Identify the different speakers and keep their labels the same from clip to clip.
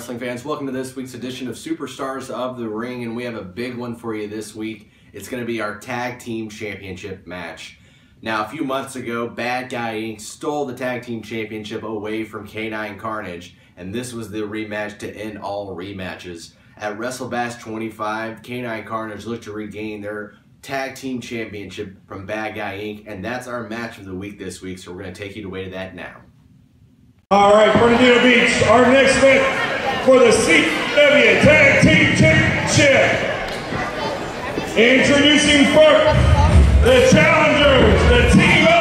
Speaker 1: Wrestling fans. Welcome to this week's edition of Superstars of the Ring, and we have a big one for you this week. It's going to be our Tag Team Championship match. Now, a few months ago, Bad Guy Inc. stole the Tag Team Championship away from K9 Karnage, and this was the rematch to end all rematches. At WrestleBash 25, K9 Karnage looked to regain their Tag Team Championship from Bad Guy Inc., and that's our match of the week this week, so we're going to take you away to that now.
Speaker 2: All right, Fernandina Beach, our next match for the CW Tag Team Championship. Introducing first, the challengers, the team of.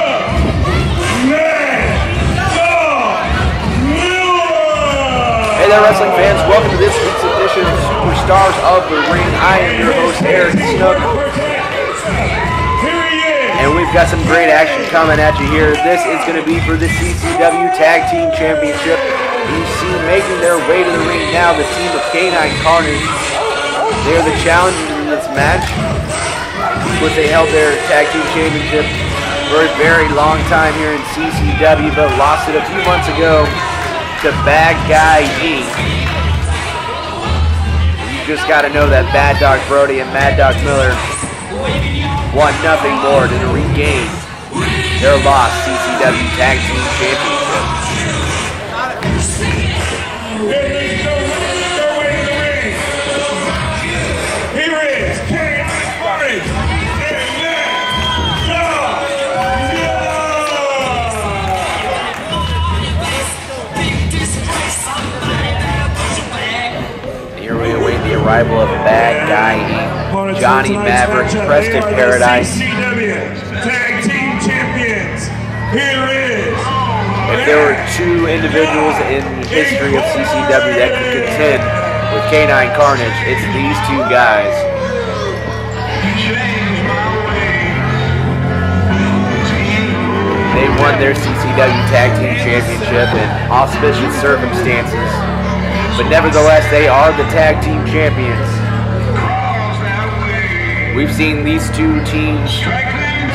Speaker 3: Hey there, wrestling fans. Welcome to this week's edition of Superstars of the Ring. I am your host, Eric Snook, we've got some great action coming at you here. This is going to be for the CCW Tag Team Championship. You see making their way to the ring now the team of K9 Karnage. They are the challengers in this match. Which they held their Tag Team Championship for a very long time here in CCW, but lost it a few months ago to Bad Guy Inc. You just got to know that Bad Dog Brody and Mad Dog Miller want nothing more than to regain their lost CCW Tag Team Championship.
Speaker 2: Here
Speaker 3: we await the arrival of a Bad Guy Johnny Maverick, Preston Paradise.
Speaker 2: Tag Team Champions. Here is.
Speaker 3: If there were two individuals in the history of CCW that could contend with K9 Karnage, it's these two guys. They won their CCW Tag Team Championship in auspicious circumstances, but nevertheless, they are the Tag Team Champions. We've seen these two teams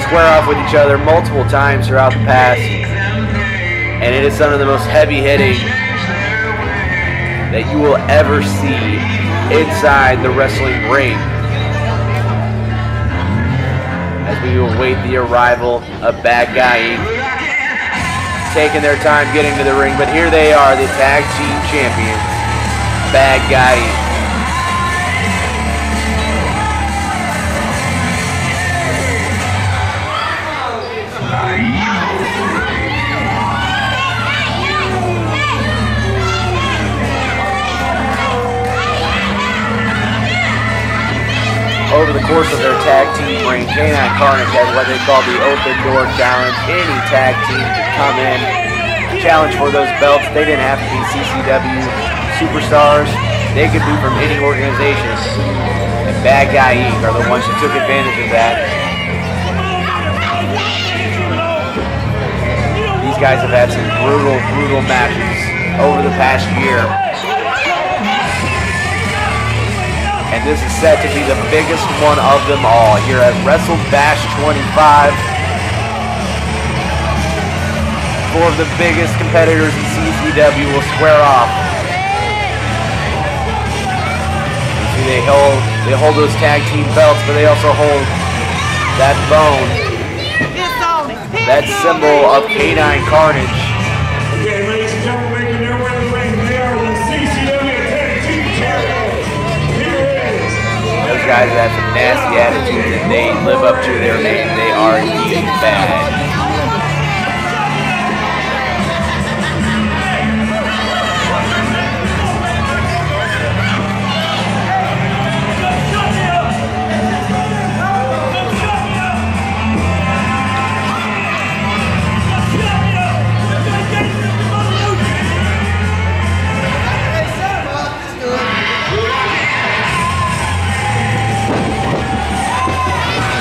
Speaker 3: square off with each other multiple times throughout the past, and it is some of the most heavy hitting that you will ever see inside the wrestling ring. As we await the arrival of Bad Guy Inc. taking their time getting to the ring, but here they are, the tag team champions, Bad Guy Inc. Over the course of their tag team reign, K9 Karnage had what they call the Open Door Challenge. Any tag team could come in, challenge for those belts. They didn't have to be CCW superstars. They could be from any organization. And Bad Guy Inc. are the ones who took advantage of that. These guys have had some brutal, brutal matches over the past year. This is set to be the biggest one of them all here at WrestleBash 25. Four of the biggest competitors in CCW will square off. See, they hold they hold those tag team belts, but they also hold that bone, that symbol of K9 Karnage. Guys have some nasty attitudes and they live up to their name. They are indeed bad.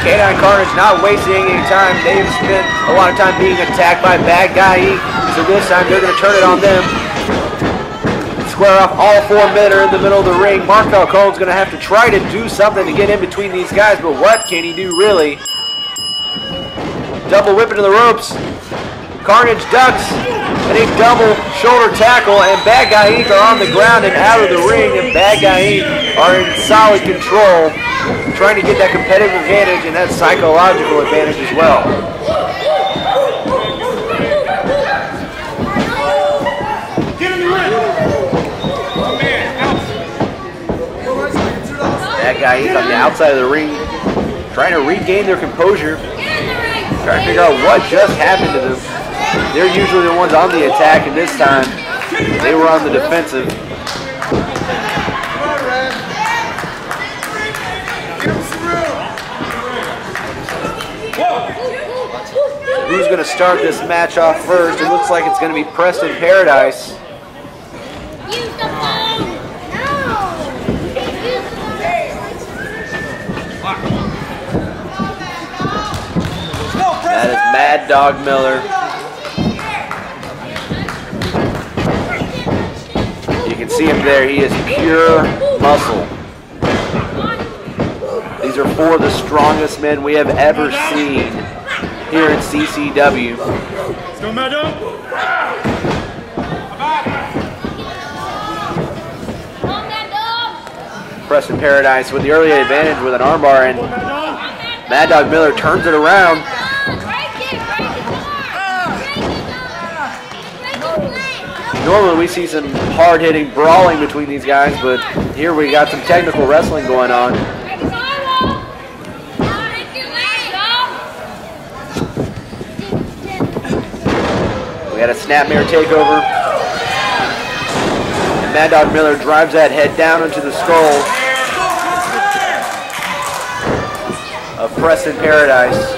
Speaker 3: K9 Karnage not wasting any time. They've spent a lot of time being attacked by Bad Guy Inc. So this time they're going to turn it on them. Square off all four men are in the middle of the ring. Mark Falcone's going to have to try to do something to get in between these guys, but what can he do really? Double whip into the ropes. Karnage ducks a double shoulder tackle, and Bad Guy Inc. are on the ground and out of the ring, and Bad Guy Inc. are in solid control, trying to get that competitive advantage and that psychological advantage as well. Bad Guy Inc. on the outside of the ring, trying to regain their composure, trying to figure out what just happened to them. They're usually the ones on the attack, and this time they were on the defensive. Who's going to start this match off first? It looks like it's going to be Preston Paradise. That is Mad Dog Miller. You can see him there. He is pure muscle. These are four of the strongest men we have ever seen here in CCW. Preston Paradise with the early advantage with an armbar, and Mad Dog Miller turns it around. Normally we see some hard-hitting brawling between these guys, but here we got some technical wrestling going on. We got a snapmare takeover. Mad Dog Miller drives that head down into the skull of Preston Paradise.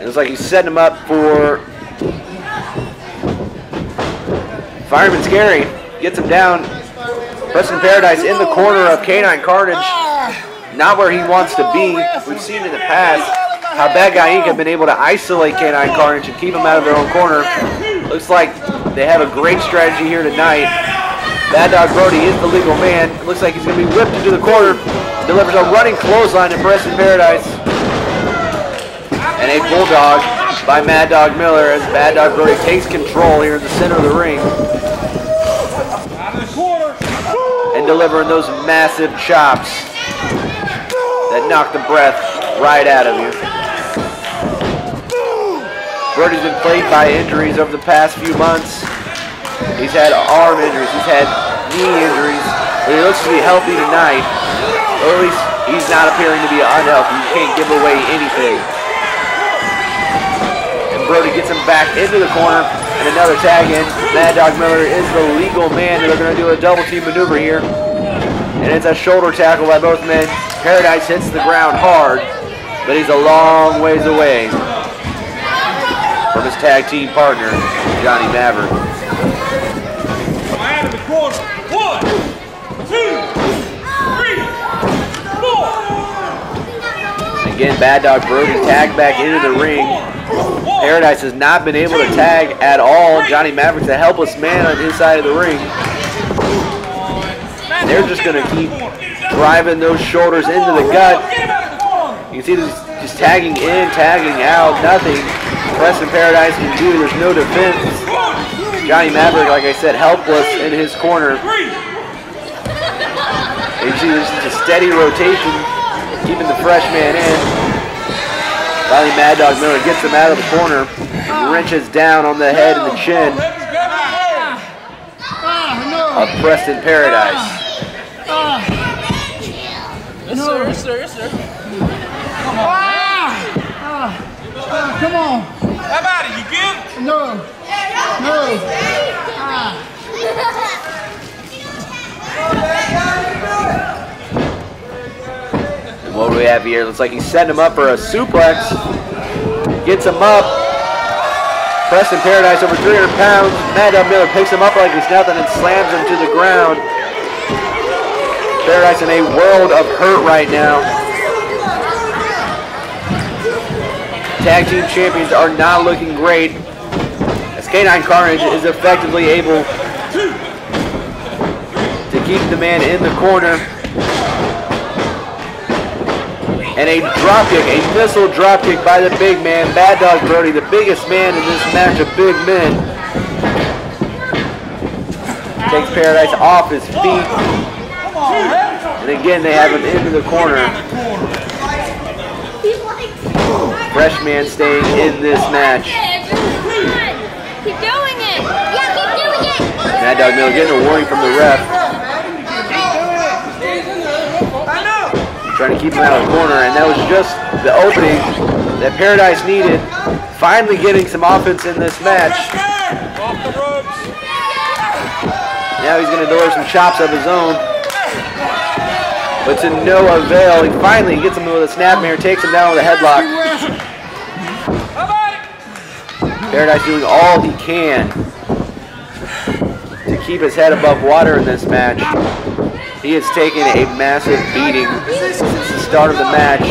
Speaker 3: It like he's setting him up for Fireman's carry. Gets him down. Preston Paradise in the corner of K9 Karnage. Not where he wants to be. We've seen in the past how Bad Guy Inc. have been able to isolate K9 Karnage and keep him out of their own corner. Looks like they have a great strategy here tonight. Bad Dog Brody is the legal man. Looks like he's going to be whipped into the corner. Delivers a running clothesline to Preston Paradise. And a bulldog by Mad Dog Miller as Mad Dog Brody takes control here in the center of the ring. And delivering those massive chops that knock the breath right out of you. Brody's been plagued by injuries over the past few months. He's had arm injuries, he's had knee injuries, but he looks to be healthy tonight. Or at least he's not appearing to be unhealthy. You can't give away anything. Brody gets him back into the corner and another tag in. Mad Dog Miller is the legal man. They're going to do a double team maneuver here. And it's a shoulder tackle by both men. Paradise hits the ground hard, but he's a long ways away from his tag team partner, Johnny Maverick.
Speaker 2: Out of the corner. One, two, three, four.
Speaker 3: Again, Bad Dog Brody tagged back into the ring. Paradise has not been able to tag at all. Johnny Maverick's a helpless man on his side of the ring. They're just going to keep driving those shoulders into the gut. You can see this just tagging in, tagging out, nothing. Preston Paradise can do. There's no defense. Johnny Maverick, like I said, helpless in his corner. You see this is a steady rotation, keeping the freshman in. Finally, Mad Dog Miller gets him out of the corner, oh. wrenches down on the head and the chin oh, of oh, Preston Paradise.
Speaker 4: Yes, sir. Yes, sir. Yes, sir.
Speaker 5: Come on. Come on.
Speaker 4: How about it? You good?
Speaker 5: No. No.
Speaker 3: And what do we have here? Looks like he's setting him up for a suplex. Gets him up. Preston Paradise over 300 pounds. Dog Miller picks him up like he's nothing and slams him to the ground. Paradise in a world of hurt right now. Tag team champions are not looking great. As K9 Karnage is effectively able to keep the man in the corner. And a drop kick, a missile drop kick by the big man, Bad Dog Brody, the biggest man in this match of big men. Takes Paradise off his feet. And again, they have him into the corner. Fresh man staying in this match.
Speaker 6: Keep doing it. Yeah, keep doing it.
Speaker 3: Mad Dog Miller getting a warning from the ref. Trying to keep him out of the corner, and that was just the opening that Paradise needed. Finally getting some offense in this match.
Speaker 4: Off the ropes.
Speaker 3: Now he's going to deliver some chops of his own. But to no avail, he finally gets him with a snapmare, takes him down with a headlock.
Speaker 4: How about it?
Speaker 3: Paradise doing all he can to keep his head above water in this match. He has taken a massive beating start of the match.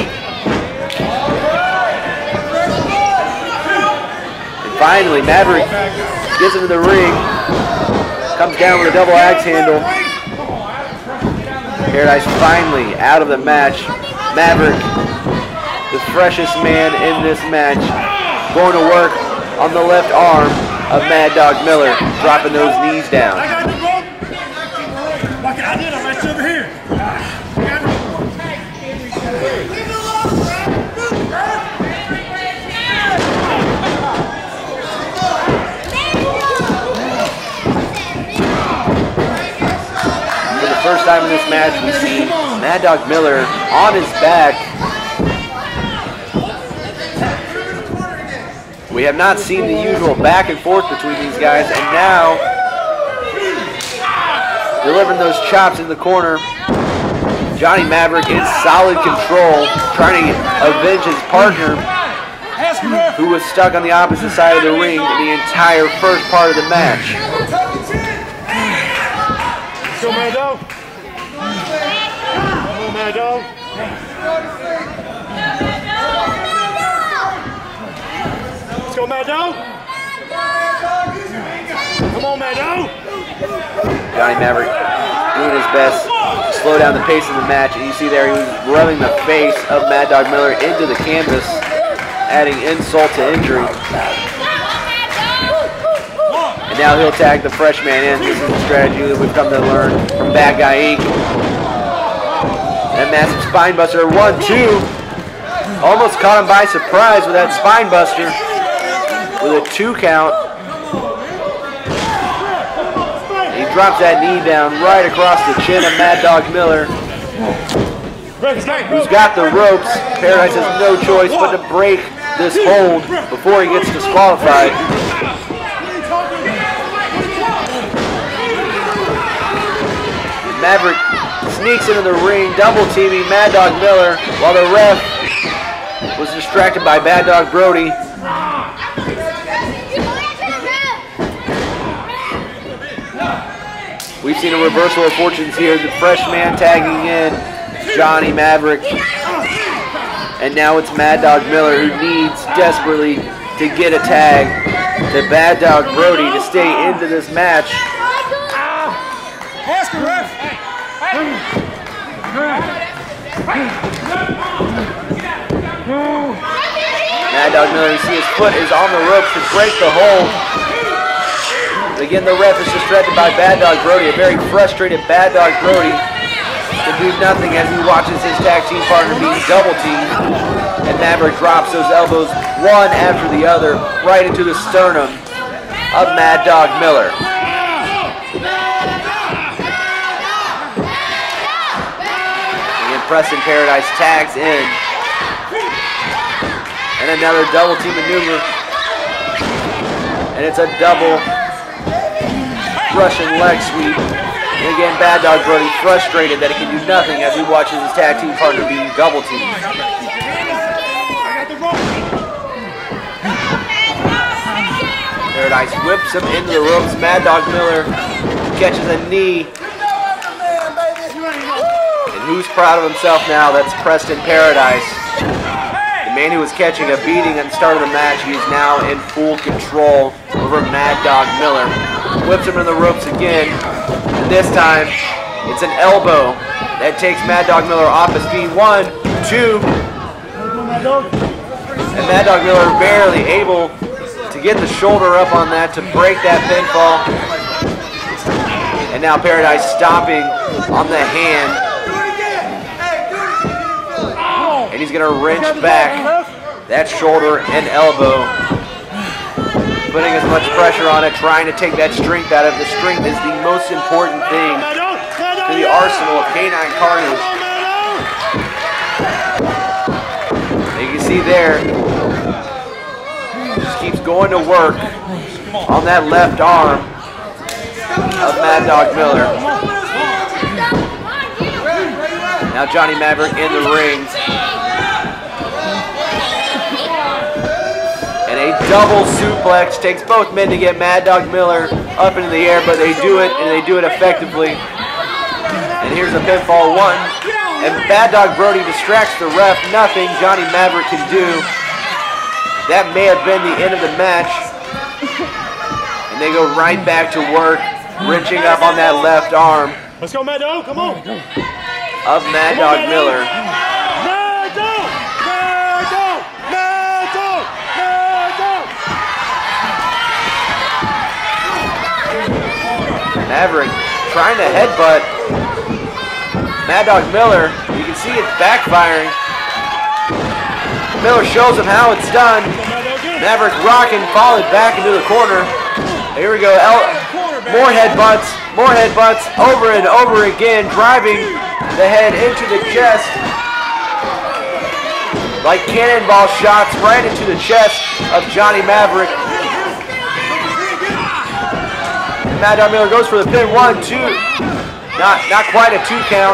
Speaker 3: And finally, Maverick gets into the ring, comes down with a double axe handle. Paradise finally out of the match. Maverick, the freshest man in this match, going to work on the left arm of Mad Dog Miller, dropping those knees down.
Speaker 2: I got the rope. Like I did, I'm right over here. I got the rope.
Speaker 3: For the first time in this match, we see Mad Dog Miller on his back. We have not seen the usual back and forth between these guys, and now delivering those chops in the corner. Johnny Maverick in solid control, trying to avenge his partner who was stuck on the opposite side of the ring the entire first part of the match.
Speaker 2: Let's go, Mad Dog. Come on, Mad Dog. Dog. Come on, Mad Dog.
Speaker 3: Johnny Maverick doing his best to slow down the pace of the match. And you see there he was rubbing the face of Mad Dog Miller into the canvas, adding insult to injury. And now he'll tag the freshman in. This is the strategy that we've come to learn from Bad Guy Inc. That massive spine buster. One, two. Almost caught him by surprise with that spine buster. With a two count. He drops that knee down right across the chin of Mad Dog Miller, who's got the ropes. Paradise has no choice but to break this hold before he gets disqualified. Maverick sneaks into the ring, double teaming Mad Dog Miller, while the ref was distracted by Bad Dog Brody. We've seen a reversal of fortunes here. The fresh man tagging in Johnny Maverick. And now it's Mad Dog Miller who needs desperately to get a tag to Bad Dog Brody to stay into this match.
Speaker 4: Ask him ref.
Speaker 3: Mad Dog Miller, you see his foot is on the ropes to break the hold. Again, the ref is distracted by Bad Dog Brody, a very frustrated Bad Dog Brody can do nothing as he watches his tag team partner being double teamed. And Maverick drops those elbows one after the other right into the sternum of Mad Dog Miller. Again, Preston Paradise tags in. And another double team maneuver. And it's a double Russian leg sweep. And again, Bad Dog Brody frustrated that he can do nothing as he watches his tag team partner being double teamed. Paradise whips him into the ropes. Mad Dog Miller catches a knee. And who's proud of himself now? That's Preston Paradise. The man who was catching a beating at the start of the match, he's now in full control over Mad Dog Miller. Whips him in the ropes again. And this time, it's an elbow that takes Mad Dog Miller off his feet. One, two, And Mad Dog Miller barely able to get the shoulder up on that to break that pinfall. And now Paradise stopping on the hand. And he's going to wrench back that shoulder and elbow. Putting as much pressure on it, trying to take that strength out of. The strength is the most important thing to the arsenal of K9 Karnage. You can see there, just keeps going to work on that left arm of Mad Dog Miller. Now Johnny Maverick in the ring. And a double suplex takes both men to get Mad Dog Miller up into the air, but they do it and they do it effectively. And here's a pinfall one. And Bad Dog Brody distracts the ref. Nothing Johnny Maverick can do. That may have been the end of the match. And they go right back to work, wrenching up on that left arm
Speaker 2: Let's go, Mad Dog. Come on.
Speaker 3: of Mad Dog Miller.
Speaker 2: Mad Dog. Mad Dog. Mad Dog. Mad Dog.
Speaker 3: Maverick trying to headbutt Mad Dog Miller. You can see it's backfiring. Miller shows him how it's done. Maverick rocking, followed back into the corner. Here we go. El- more headbutts, more headbutts, over and over again, driving the head into the chest. Like cannonball shots right into the chest of Johnny Maverick. Mad Dog Miller goes for the pin. One, two. Not, not quite a two count.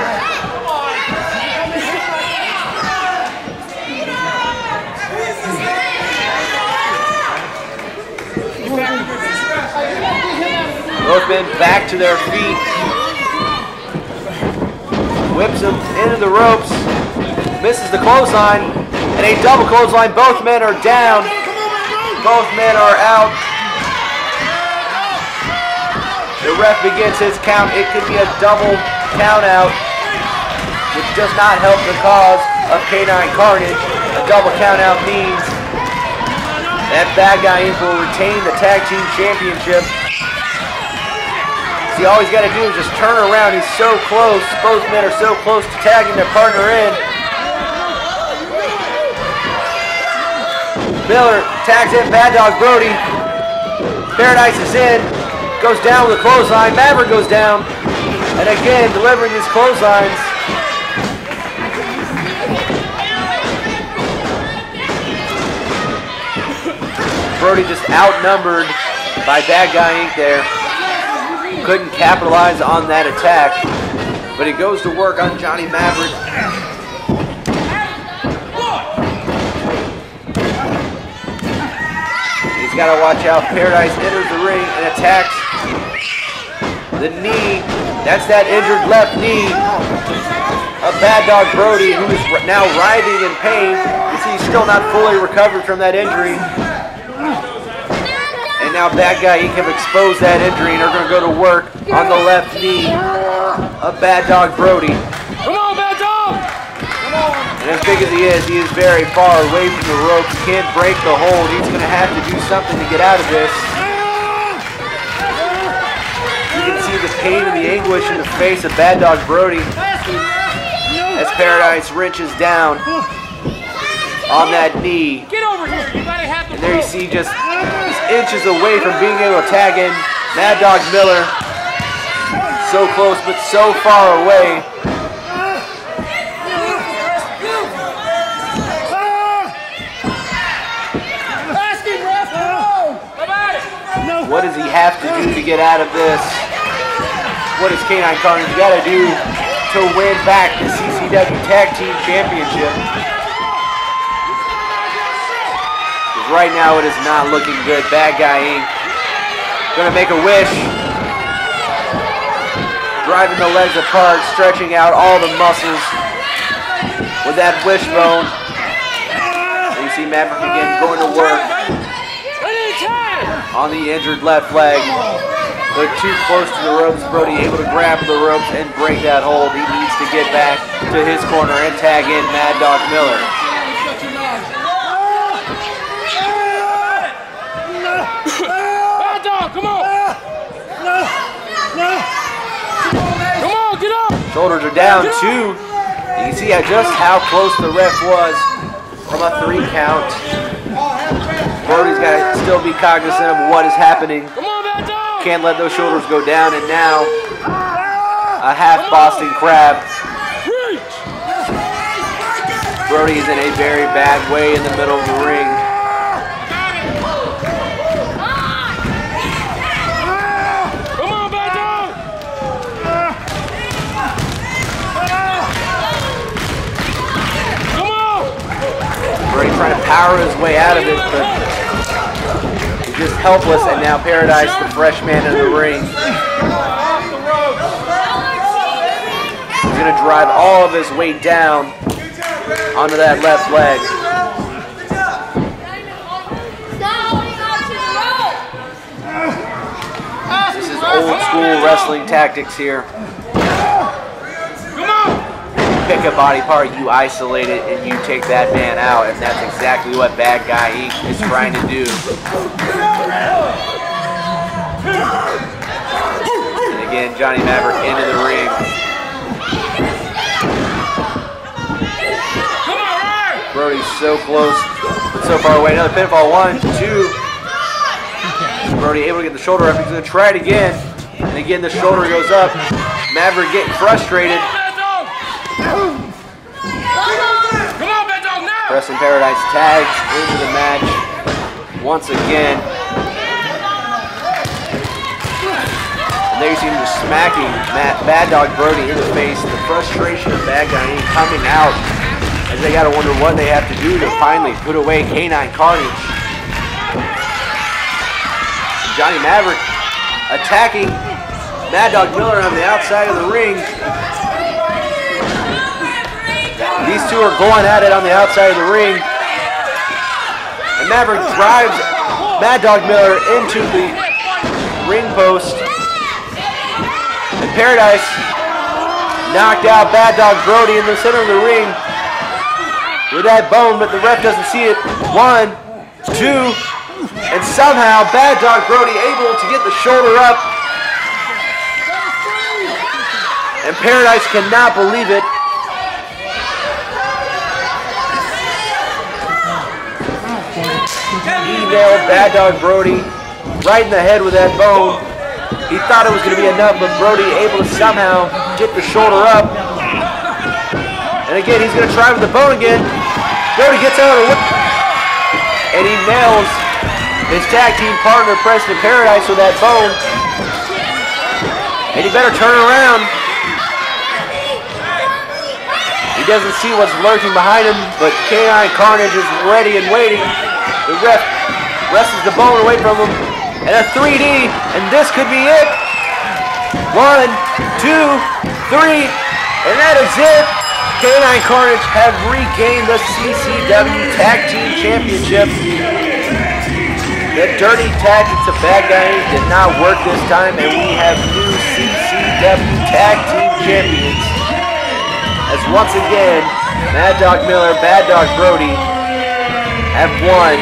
Speaker 3: Both men back to their feet. Whips him into the ropes. Misses the clothesline. And a double clothesline. Both men are down. Both men are out. The ref begins his count. It could be a double count out, which does not help the cause of K9 Karnage. A double count out means that bad guy will retain the tag team championship. See, all he's got to do is just turn around. He's so close. Both men are so close to tagging their partner in. Miller tags in Bad Dog Brody. Paradise is in. Goes down with a clothesline. Maverick goes down. And again, delivering his clotheslines. Brody just outnumbered by Bad Guy Inc. there. Couldn't capitalize on that attack. But he goes to work on Johnny Maverick. He's got to watch out. Paradise enters the ring and attacks the knee. That's that injured left knee of Bad Dog Brody, who is now writhing in pain. You see, he's still not fully recovered from that injury. And now Bad Guy he can expose that injury and are going to go to work on the left knee of Bad Dog Brody.
Speaker 4: Come on, Bad Dog!
Speaker 3: And as big as he is, he is very far away from the ropes. He can't break the hold. He's going to have to do something to get out of this. You can see the pain and the anguish in the face of Bad Dog Brody as Paradise wrenches down on that knee.
Speaker 4: Get over here! You gotta have the
Speaker 3: And there you see just, just inches away from being able to tag in Mad Dog Miller. So close, but so far away. What does he have to do to get out of this? What does K9 Karnage got to do to win back the CCW Tag Team Championship? right now it is not looking good. Bad Guy Inc. Gonna make a wish. Driving the legs apart, stretching out all the muscles with that wishbone. And you see Maverick again going to work on the injured left leg. But too close to the ropes. Brody able to grab the ropes and break that hold. He needs to get back to his corner and tag in Mad Dog Miller. Shoulders are down two. You can see just how close the ref was from a three count. Brody's got to still be cognizant of what is happening. Can't let those shoulders go down. And now a half Boston Crab. Brody is in a very bad way in the middle of the ring.
Speaker 4: Come on, Bad Dog! Come on!
Speaker 3: Brody trying to power his way out of it, but just helpless. And now Paradise, the fresh man in the ring, is going to drive all of his weight down onto that left leg. This is old school wrestling tactics here. Pick a body part, you isolate it, and you take that man out. And that's exactly what Bad Guy Inc. is trying to do. Again, Johnny Maverick into the ring.
Speaker 4: Come on, Ryan!
Speaker 3: Brody's so close, but so far away. Another pinfall. One, two. Brody able to get the shoulder up. He's going to try it again. And again, the shoulder goes up. Maverick getting frustrated.
Speaker 4: Bad Dog! Come on, Bad Dog, now!
Speaker 3: Preston Paradise tags into the match once again. And there you see him just smacking Matt, Bad Dog Brody in the face. The frustration of Bad Guy coming out as they gotta wonder what they have to do to finally put away K9 Karnage. Johnny Maverick attacking Mad Dog Miller on the outside of the ring. These two are going at it on the outside of the ring. And Maverick drives Mad Dog Miller into the ring post. Paradise knocked out Bad Dog Brody in the center of the ring with that bone, but the ref doesn't see it. One, two, and somehow Bad Dog Brody able to get the shoulder up. And Paradise cannot believe it. He Bad Dog Brody right in the head with that bone. He thought it was going to be enough, but Brody able to somehow get the shoulder up. And again, he's going to try with the bone again. Brody gets out of the. And he nails his tag team partner, Preston Paradise, with that bone. And he better turn around. He doesn't see what's lurking behind him, but K9 Karnage is ready and waiting. The ref wrestles the bone away from him. And a 3D, and this could be it. One, two, three, and that is it. K9 Karnage have regained the CCW Tag Team Championship. The dirty tactics of Bad Guy did not work this time, and we have new CCW Tag Team Champions. As once again, Mad Dog Miller, Bad Dog Brody have won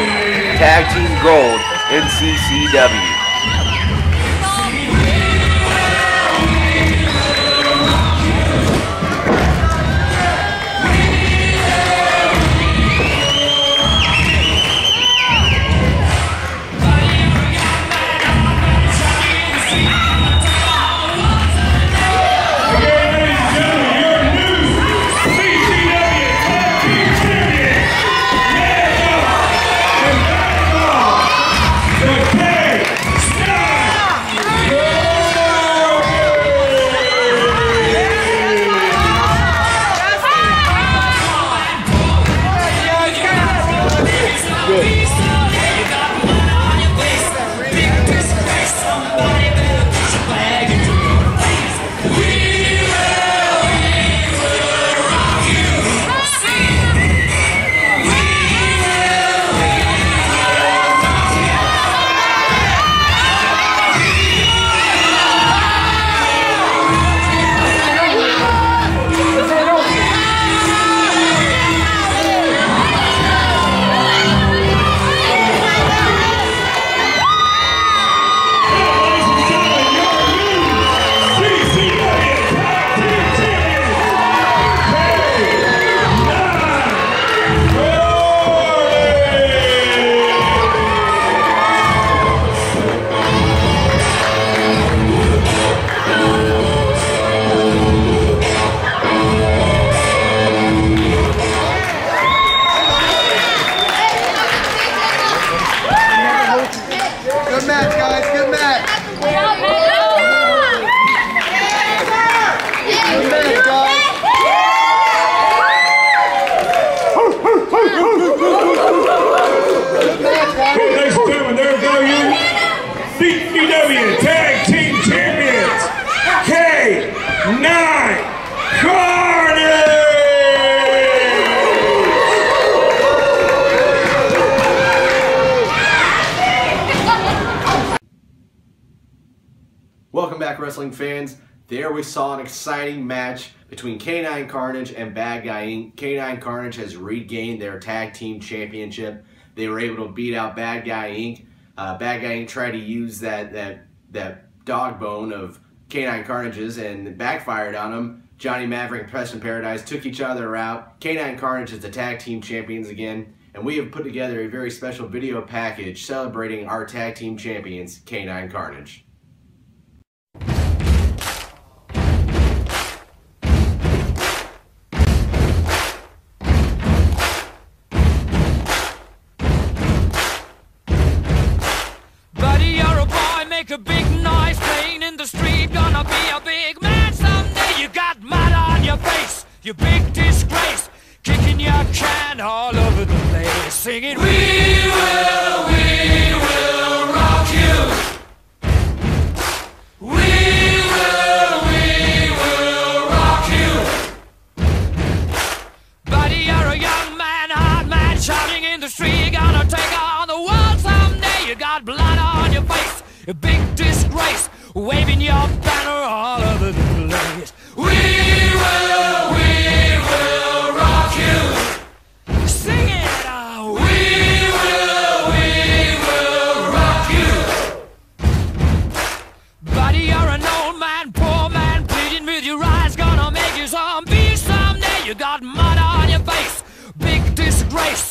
Speaker 3: Tag Team Gold in back, wrestling fans. There we saw an exciting match between K9 Karnage and Bad Guy Inc. K9 Karnage has regained their tag team championship. They were able to beat out Bad Guy Inc. Uh, Bad Guy Inc. tried to use that that that dog bone of K9 Karnage's and backfired on them. Johnny Maverick and Preston Paradise took each other out. K9 Karnage is the tag team champions again, and we have put together a very special video package celebrating our tag team champions, K9
Speaker 7: Karnage. You big disgrace. Kicking your can all over the place, singing, We will, we will rock you. We will, we will rock you. Buddy, you're a young man, hard man, shouting in the street. Gonna take on the world someday. You got blood on your face, a big disgrace, waving your banner all over the place. We will, we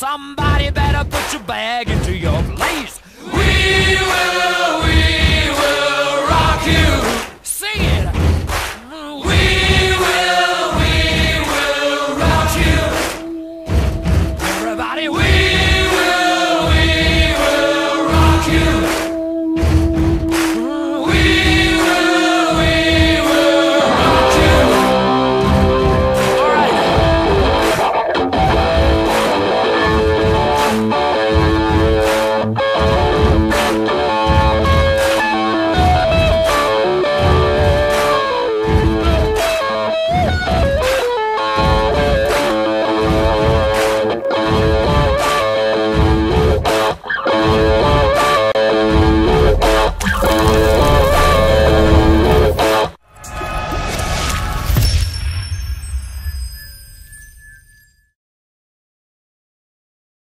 Speaker 7: Somebody better put your bag into your place. We will, we will.